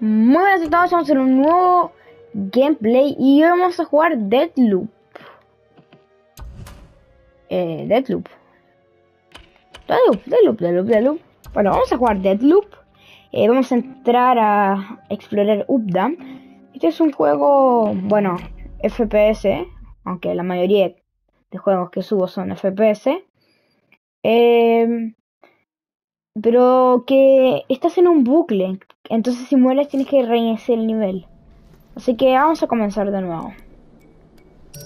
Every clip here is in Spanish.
Muy buenas a todos, vamos a hacer un nuevo gameplay y hoy vamos a jugar Deadloop. Eh, Deadloop. Deadloop, Deadloop, Deadloop, Deadloop. Bueno, vamos a jugar Deadloop. Eh, vamos a entrar a explorar Updam. Este es un juego, bueno, FPS, aunque la mayoría de juegos que subo son FPS. Eh, pero que estás en un bucle. Entonces si mueres tienes que reiniciar el nivel. Así que vamos a comenzar de nuevo.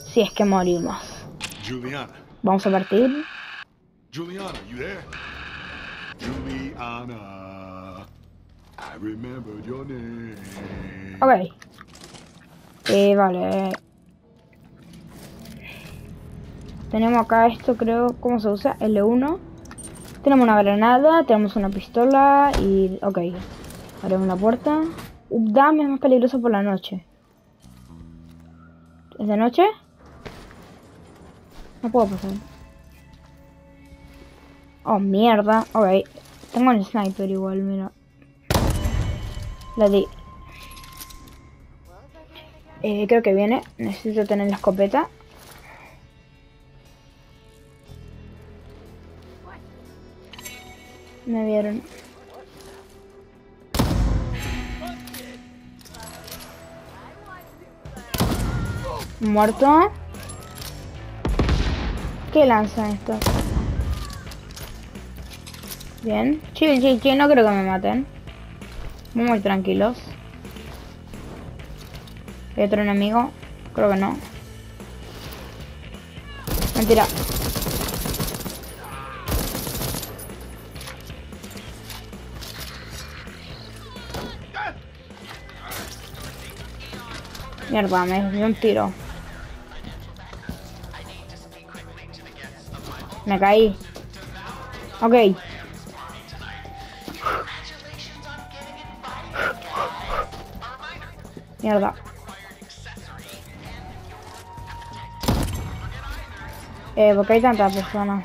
Si es que morimos. Juliana. Vamos a partir. Juliana, you there? Juliana. I remember your name. Ok. Eh, vale. Tenemos acá esto, creo, ¿cómo se usa? L1. Tenemos una granada, tenemos una pistola y... Ok. Abrimos la puerta. Updam es más peligroso por la noche. ¿Es de noche? No puedo pasar. Oh, mierda. Ok. Tengo el sniper igual, mira. La di. Eh, creo que viene. Necesito tener la escopeta. Me vieron. Muerto. ¿Qué lanza esto? Bien. Chill, chill, chill. No creo que me maten. Muy tranquilos. ¿Hay otro enemigo? Creo que no. Mentira. Mierda, me dio un tiro. Me caí. Ok. Mierda. Eh, porque hay tantas personas.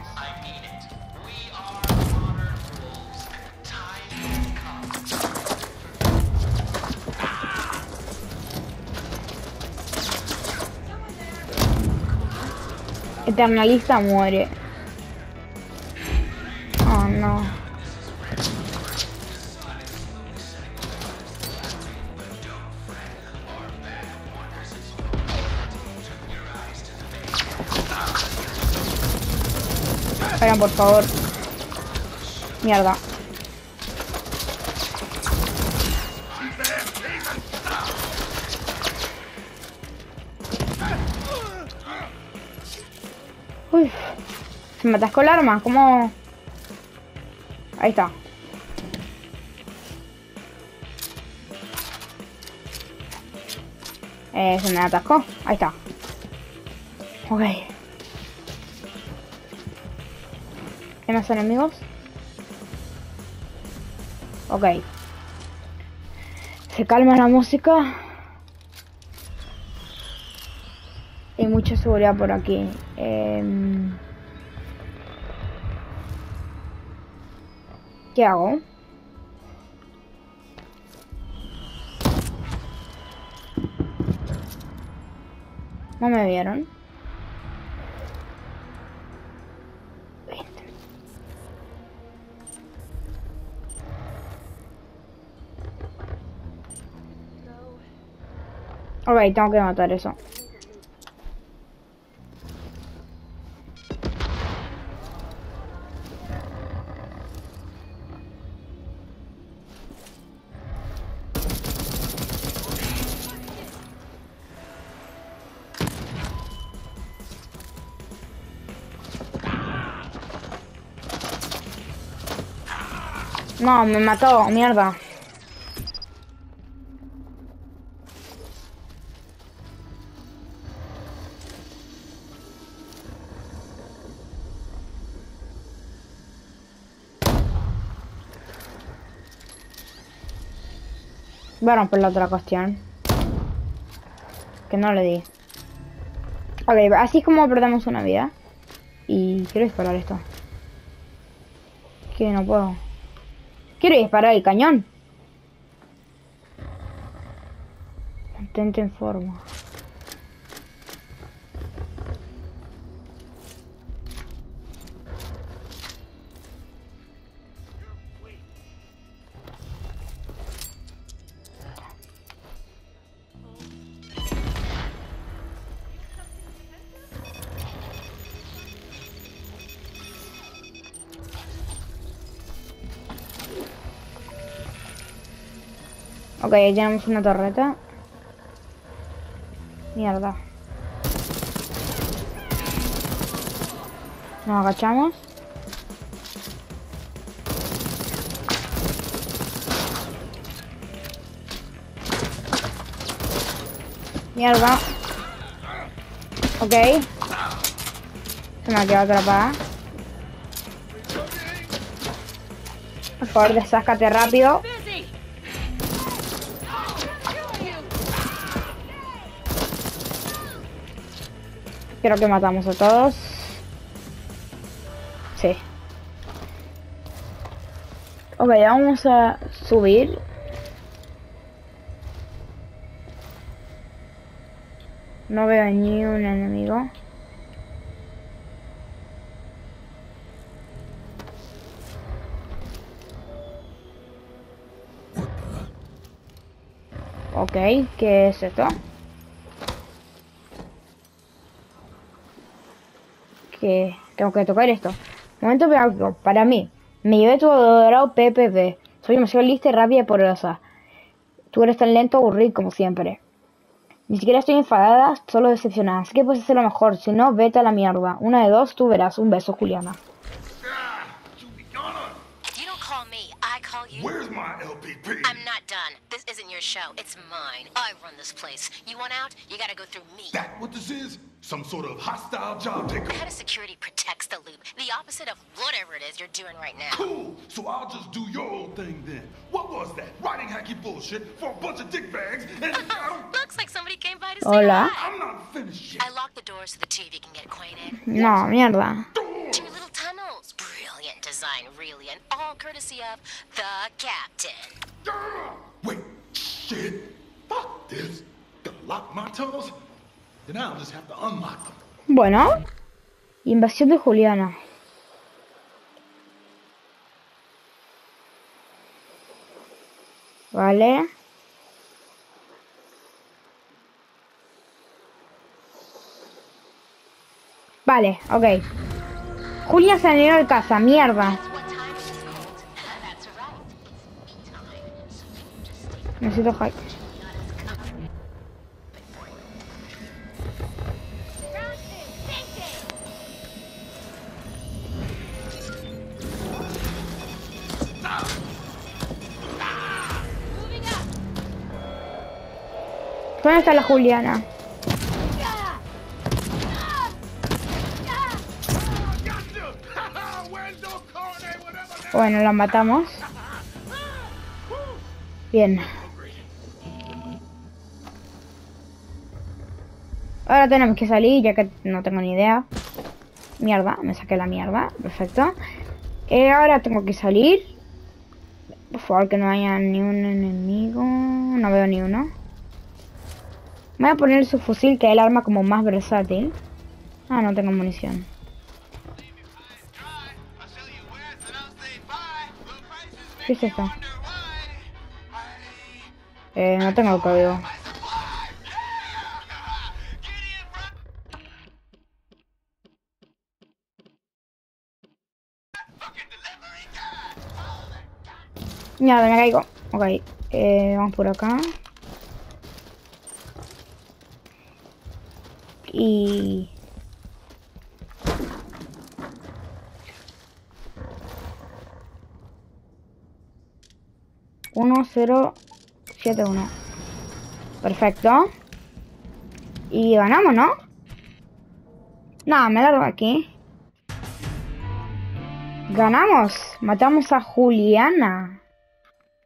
Eternalista muere. Esperen, por favor. Mierda. Uy, se me atascó el arma, ¿cómo? Ahí está. Eh, se me atascó, ahí está. Ok. ¿Hay más enemigos? Ok. Se calma la música. Hay mucha seguridad por aquí. Em, ¿Qué hago? No me vieron. Ok, tengo que matar eso. No, me mató, mierda. Voy a la otra cuestión. Que no le di. Ok, así es como perdemos una vida. Y quiero disparar esto. Que no puedo. Quiero disparar el cañón. Mantente en forma. Ok, ya tenemos una torreta. Mierda. Nos agachamos. Mierda. Ok. Se me ha quedado atrapada. Por favor, desácate rápido. Creo que matamos a todos. Sí. Ok, vamos a subir. No veo ni un enemigo. Ok, ¿qué es esto? Que tengo que tocar esto. Momento para mí. Me llevé tu adorado PPP. Soy demasiado lista y rápida y poderosa. Tú eres tan lento, aburrido como siempre. Ni siquiera estoy enfadada, solo decepcionada. Así que puedes hacer lo mejor. Si no, vete a la mierda. Una de dos, tú verás. Un beso, Juliana. Where's my LPP? I'm not done. This isn't your show. It's mine. I run this place. You want out? You gotta go through me. That what this is? Some sort of hostile job The head of security protects the loop. The opposite of whatever it is you're doing right now. Cool. So I'll just do your old thing then. What was that? Writing hacky bullshit for a bunch of dick bags and I Looks like somebody came by to say Hola. hi. I'm not finished yet. I locked the doors so the two of you can get acquainted. No, mierda. Doors! Two little tunnels. Brilliant design, really, and all courtesy of the captain. Wait, shit. Fuck this. Gonna lock my tunnels? Bueno. Invasión de Juliana. Vale. Vale, ok. Julia salió de casa, mierda. That's what ¿Dónde está la Juliana? Bueno, la matamos. Bien. Ahora tenemos que salir, ya que no tengo ni idea. Mierda, me saqué la mierda. Perfecto. Eh, ahora tengo que salir. Por favor, que no haya ni un enemigo. No veo ni uno. Voy a poner su fusil, que es el arma como más versátil. Ah, no tengo munición. ¿Qué es esto? Eh, no tengo código. Mierda, me caigo. Ok, eh, vamos por acá. Y... Uno, cero, siete, uno. Perfecto. Y ganamos, ¿no? No, me largo aquí. Ganamos. Matamos a Juliana.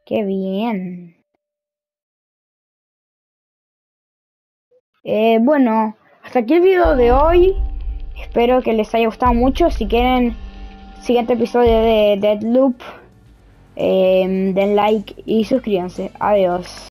Qué bien. Eh, bueno, hasta aquí el video de hoy. Espero que les haya gustado mucho. Si quieren siguiente episodio de Deadloop, eh, den like y suscríbanse. Adiós.